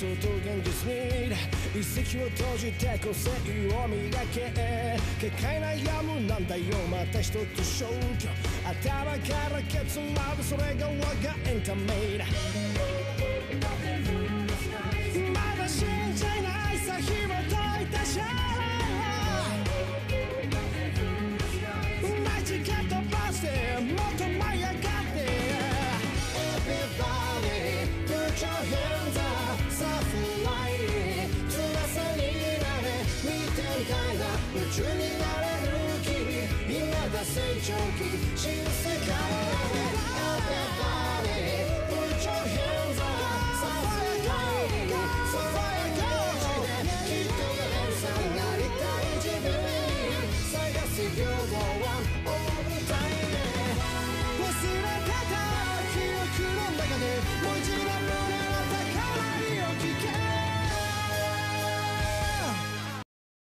想と現実に一石を閉じて個性を磨け結界悩むなんだよまた一つ消去頭からケツまでそれが我がエンタメだまだ信じないさ紐解いたシャ毎日蹴飛ば up さあフライ翼になれ。見てみたいな夢中になれる君今が成長期。新世界。